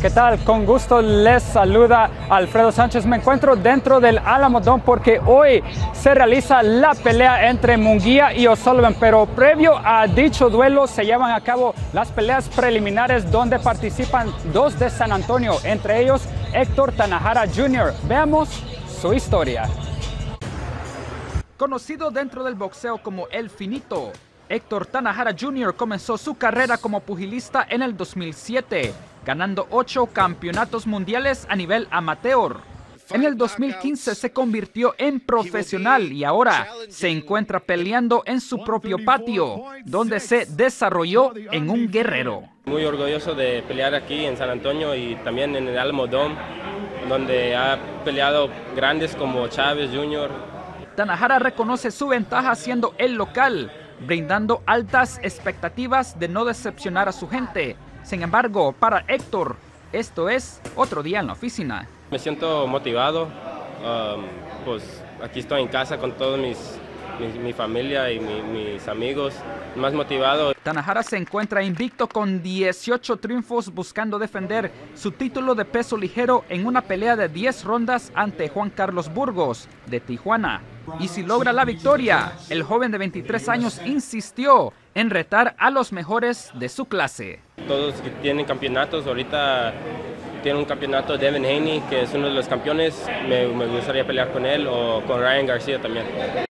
¿Qué tal? Con gusto les saluda Alfredo Sánchez. Me encuentro dentro del Alamodón porque hoy se realiza la pelea entre Munguía y O'Sullivan, pero previo a dicho duelo se llevan a cabo las peleas preliminares donde participan dos de San Antonio, entre ellos Héctor Tanahara Jr. Veamos su historia. Conocido dentro del boxeo como El Finito, Héctor Tanahara Jr. comenzó su carrera como pugilista en el 2007 ganando ocho campeonatos mundiales a nivel amateur. En el 2015 se convirtió en profesional y ahora se encuentra peleando en su propio patio, donde se desarrolló en un guerrero. Muy orgulloso de pelear aquí en San Antonio y también en el Alamo Dome, donde ha peleado grandes como Chávez Jr. Tanahara reconoce su ventaja siendo el local, brindando altas expectativas de no decepcionar a su gente sin embargo, para Héctor, esto es otro día en la oficina. Me siento motivado, um, pues aquí estoy en casa con toda mis, mi, familia y mis amigos, más motivado. Tanahara se encuentra invicto con 18 triunfos buscando defender su título de peso ligero en una pelea de 10 rondas ante Juan Carlos Burgos de Tijuana. Y si logra la victoria, el joven de 23 años insistió en retar a los mejores de su clase. Todos que tienen campeonatos, ahorita tiene un campeonato Devin Haney, que es uno de los campeones, me, me gustaría pelear con él o con Ryan García también.